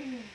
嗯。